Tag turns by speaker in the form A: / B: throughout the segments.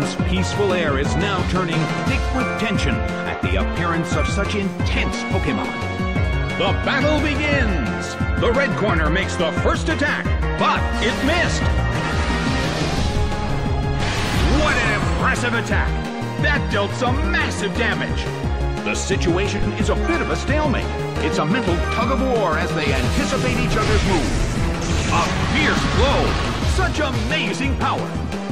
A: once peaceful air is now turning thick with tension at the appearance of such intense Pokemon. The battle begins! The red corner makes the first attack, but it missed! What an impressive attack! That dealt some massive damage! The situation is a bit of a stalemate. It's a mental tug of war as they anticipate each other's move. A fierce blow! Such amazing power!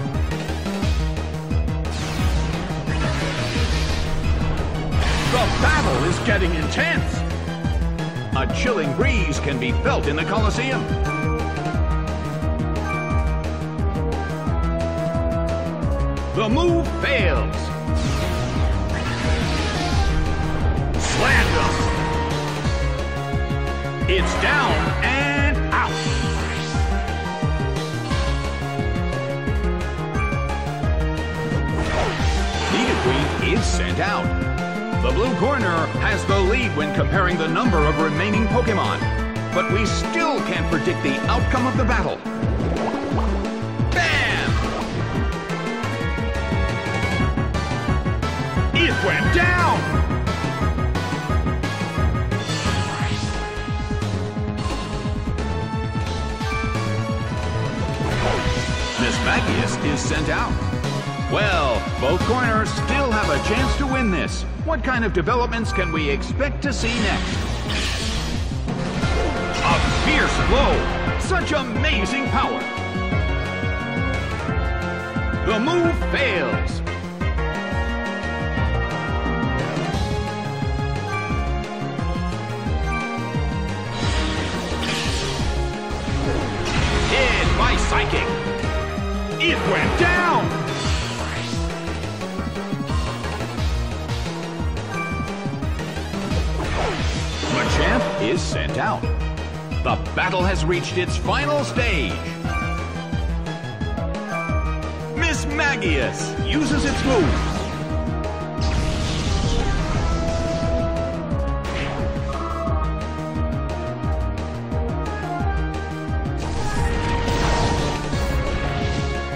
A: The battle is getting intense! A chilling breeze can be felt in the Colosseum. The move fails. Slam It's down and out. Nidoqueen is sent out. The blue corner has the lead when comparing the number of remaining Pokemon. But we still can't predict the outcome of the battle. Bam! It went down! Mismagius is sent out. Well, both corners still have a chance to win this. What kind of developments can we expect to see next? A fierce blow! Such amazing power! The move fails. Hit by Psychic. It went down! Is sent out. The battle has reached its final stage. Mismagius uses its moves.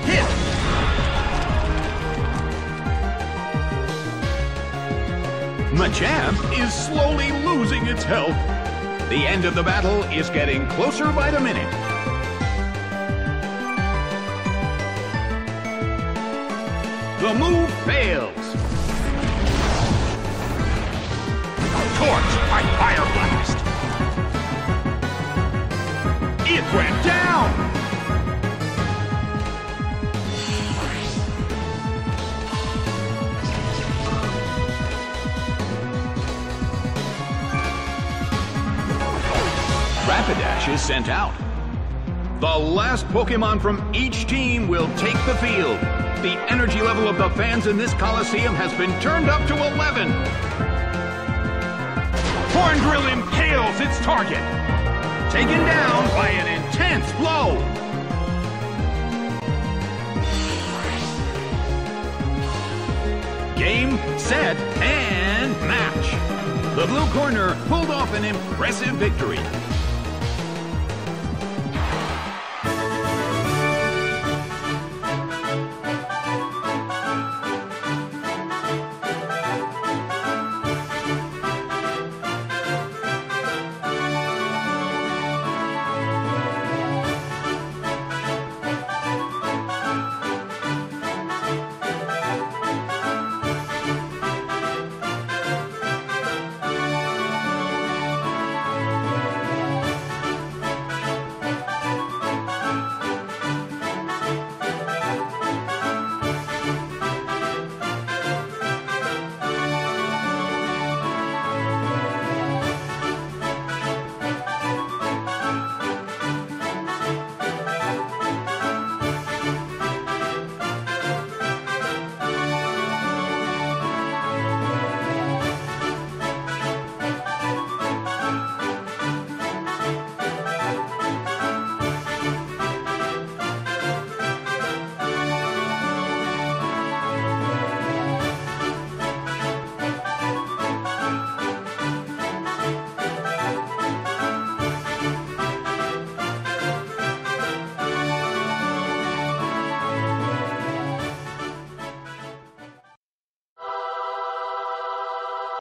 A: Hit! Machamp is slowly losing its health. The end of the battle is getting closer by the minute. The move fails. Is sent out. The last Pokemon from each team will take the field. The energy level of the fans in this Coliseum has been turned up to 11. Horn Drill impales its target. Taken down by an intense blow. Game, set, and match. The blue corner pulled off an impressive victory.